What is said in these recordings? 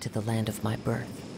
To the land of my birth.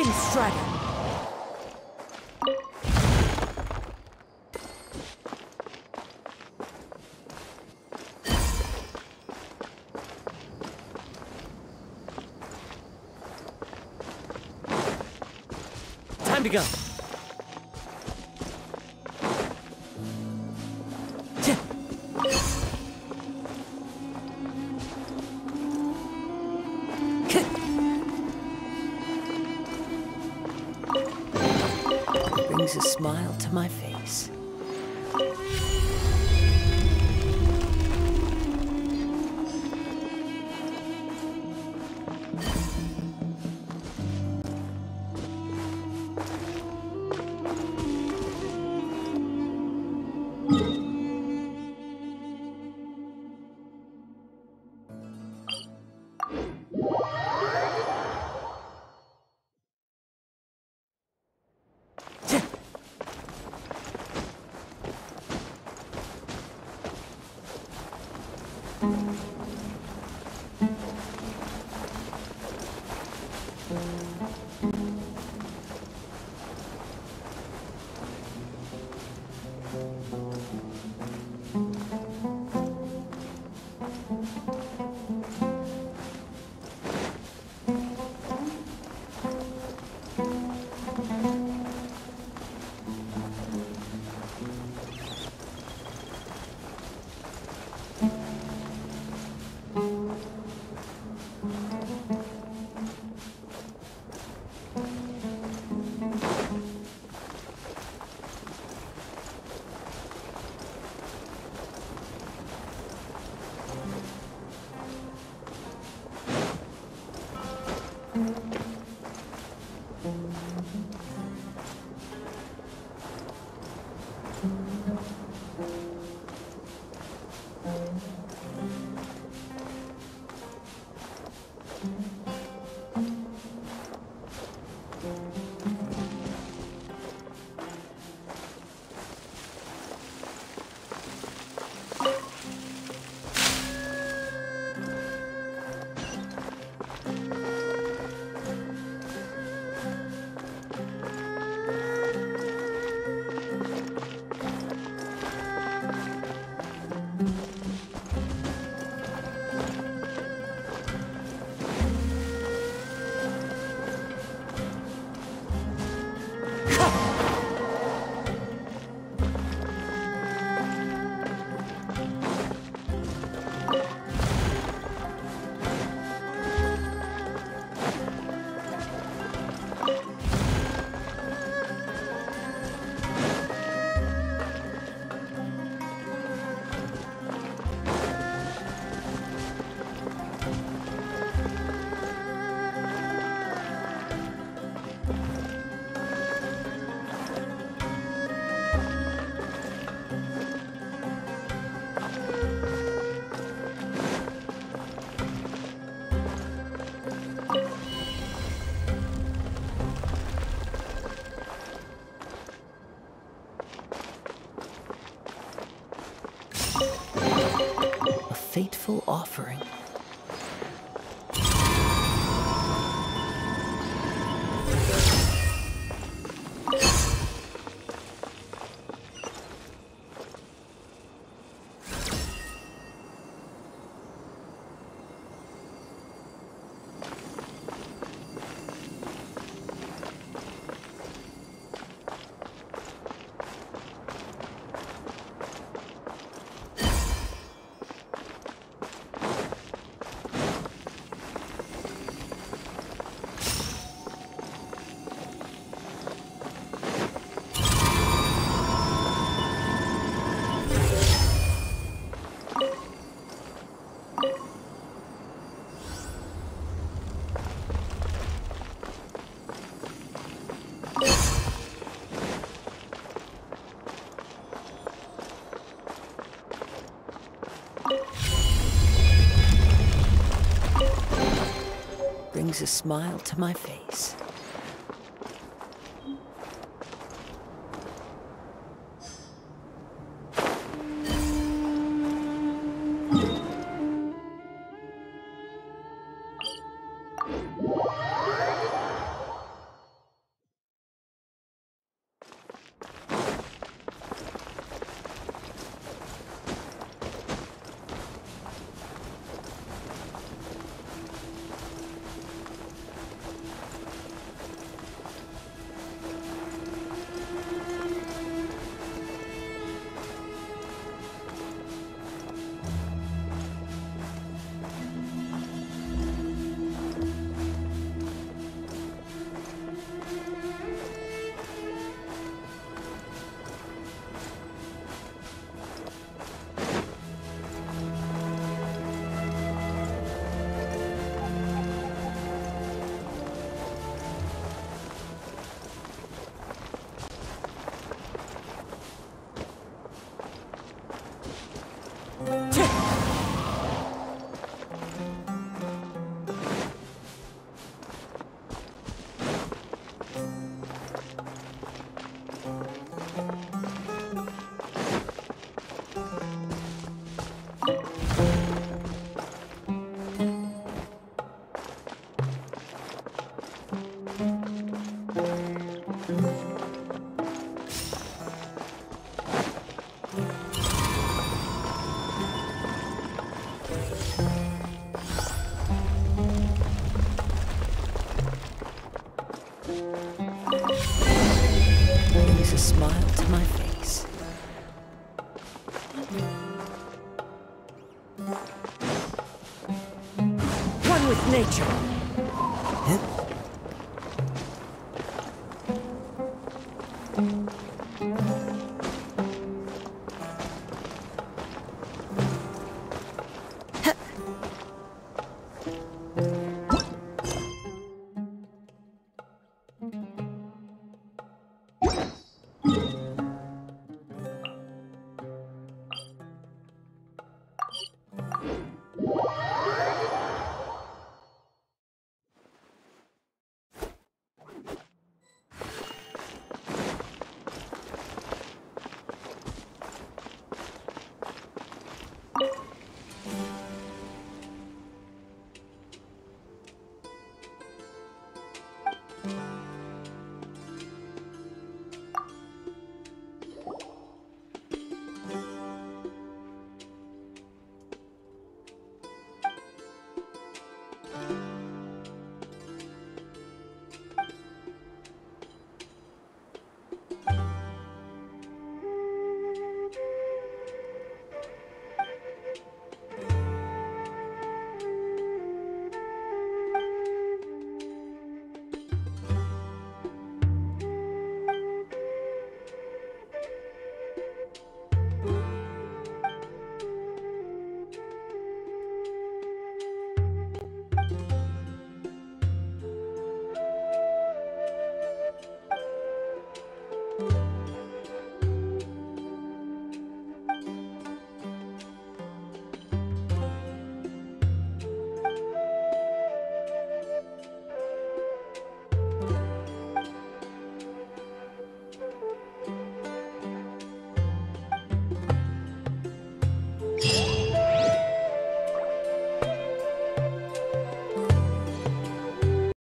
Windstrider. Time to go. Smile to my face. Fateful offering. A smile to my face. Brings a smile to my face. One with nature.